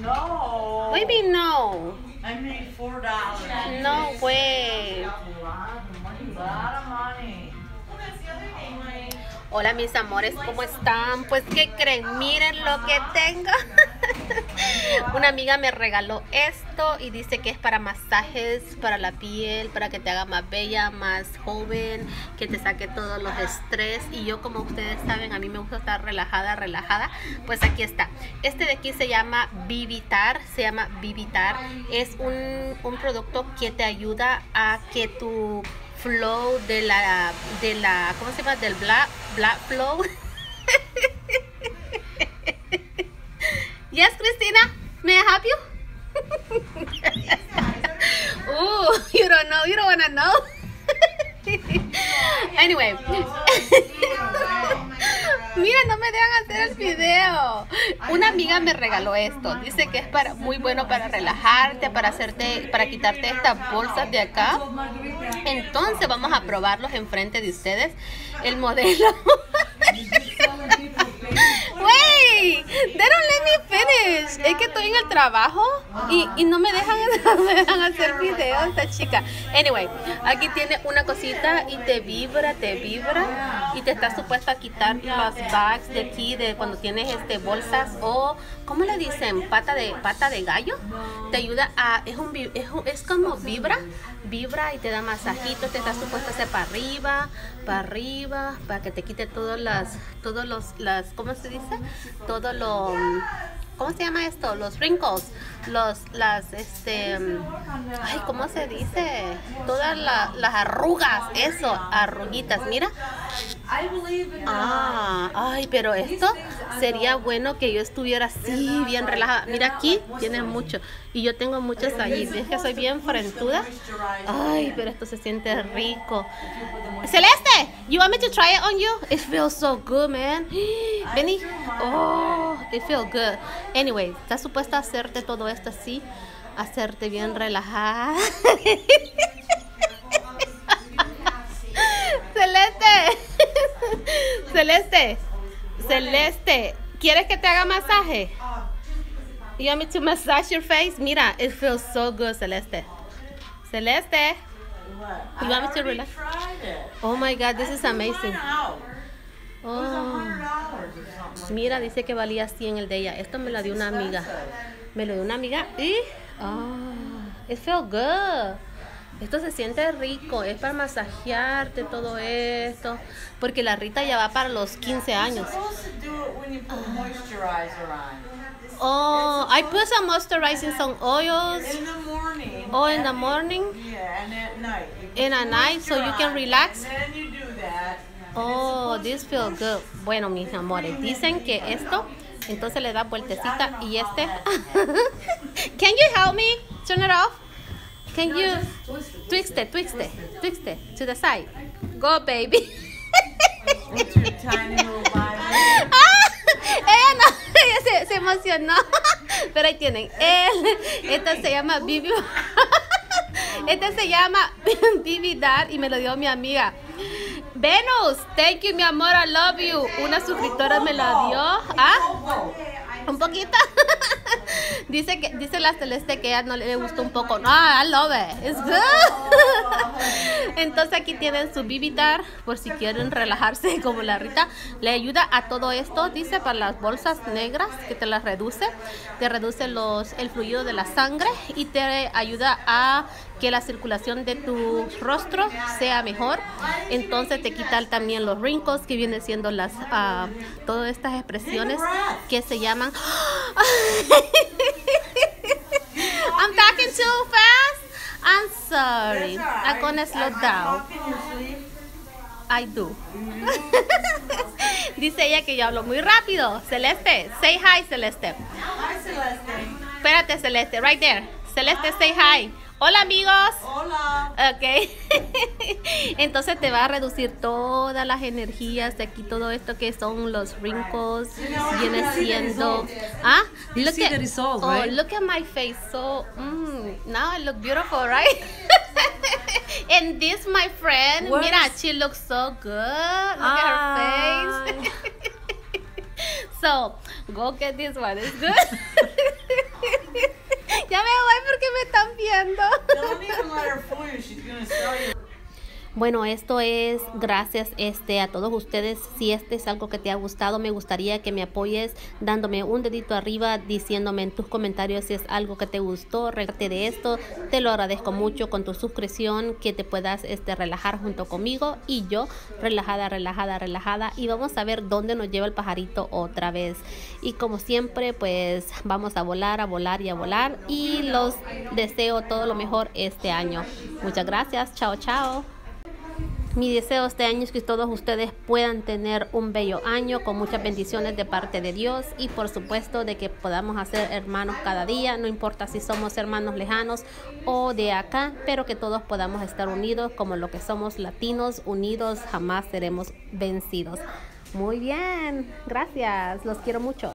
No. Maybe no. I made four dollars. No way. A lot of money. Hola mis amores, ¿cómo están? Pues ¿qué creen? Miren lo que tengo. Una amiga me regaló esto y dice que es para masajes, para la piel, para que te haga más bella, más joven, que te saque todos los estrés. Y yo como ustedes saben, a mí me gusta estar relajada, relajada. Pues aquí está. Este de aquí se llama Vivitar, se llama Vivitar. Es un, un producto que te ayuda a que tu flow de la de la ¿cómo se llama? del black black flow. yes, Cristina, may I help you? Ooh, you don't know. anyway. Mira, no me dejan hacer el video. Una amiga me regaló esto. Dice que es para muy bueno para relajarte, para hacerte, para quitarte estas bolsas de acá. Entonces vamos a probarlos enfrente de ustedes. El modelo. They don't let me finish. Es que estoy en el trabajo y, y no me dejan, me dejan hacer videos esta chica. Anyway, aquí tiene una cosita y te vibra, te vibra y te está supuesta a quitar los bags de aquí de cuando tienes este bolsas o ¿cómo le dicen? pata de pata de gallo. Te ayuda a es un es, un, es como vibra, vibra y te da masajito, te está supuesta a hacer para arriba, para arriba, para que te quite todas las todos los las ¿cómo se dice? Todo lo ¿Cómo se llama esto? Los wrinkles, los, las, este, ay, ¿cómo se dice? Todas la, las arrugas, eso, arruguitas, mira. Ah, ay, pero esto sería bueno que yo estuviera así, bien relajada. Mira aquí, tiene mucho. Y yo tengo muchos allí. ¿Ves que soy bien frentuda? Ay, pero esto se siente rico. Celeste, you want me to try it on you? It feels so good, man. Vení. Oh, it feels good. Anyway, está supuesta hacerte todo esto así, hacerte bien relajada. Celeste, Celeste, Celeste, ¿quieres que te haga masaje? You want me to massage your face? Mira, it feels so good, Celeste. Celeste, you want me to relax? Oh my God, this is amazing. Oh. Mira, dice que valía 100 el de ella. Esto me lo dio una amiga. Me lo dio una amiga y... Oh, it feels good. Esto se siente rico. Es para masajearte todo esto. Porque la Rita ya va para los 15 años. Oh, I put some moisturizing some oils. In the morning. Oh, in the morning Yeah, and at night. And at night so you can relax. And then you do that. Oh, this feels good. Bueno, mis amores, dicen que esto, entonces le da vueltecita y este. Can you help me turn it off? Can you twist it, twist it, twist it to the side? Go, baby. Ah, ella no, ella se, se emocionó. Pero ahí tienen. Él, esta se llama Bibi. Este se llama Bibi Dad y me lo dio mi amiga. Venus, thank you, mi amor, I love you. Una suscriptora me la dio. ¿Ah? Un poquito. dice que dice la Celeste que a ella no le gustó un poco. No, I love it. It's good. Entonces aquí tienen su Bibitar por si quieren relajarse como la Rita. Le ayuda a todo esto, dice para las bolsas negras que te las reduce, te reduce los el fluido de la sangre y te ayuda a que la circulación de tu rostro sea mejor. Entonces te quitan también los wrinkles que vienen siendo las ah, todas estas expresiones que se llaman talking too fast. I'm sorry. I'm gonna slow down. I do. Dice ella que yo hablo muy rápido. Celeste, say hi, Celeste. Hi, Celeste. Espérate, Celeste, right there. Celeste, say hi. Hola, amigos. Hola. Ok. Entonces te va a reducir todas las energías de aquí, todo esto que son los wrinkles. Viene siendo. Ah, look at, oh, look at my face. So, mm, now I look beautiful, right? and this, my friend, Where's- mira, she looks so good. Look at her face. so, go get this one. It's good. Ya me voy porque me están viendo. Bueno, esto es gracias este a todos ustedes. Si este es algo que te ha gustado, me gustaría que me apoyes dándome un dedito arriba, diciéndome en tus comentarios si es algo que te gustó, regate de esto. Te lo agradezco mucho con tu suscripción, que te puedas este relajar junto conmigo y yo relajada, relajada, relajada y vamos a ver dónde nos lleva el pajarito otra vez. Y como siempre, pues vamos a volar, a volar y a volar y los deseo todo lo mejor este año. Muchas gracias. Chao, chao. Mi deseo este año es que todos ustedes puedan tener un bello año con muchas bendiciones de parte de Dios y por supuesto de que podamos hacer hermanos cada día, no importa si somos hermanos lejanos o de acá, pero que todos podamos estar unidos como lo que somos latinos, unidos jamás seremos vencidos. Muy bien, gracias, los quiero mucho.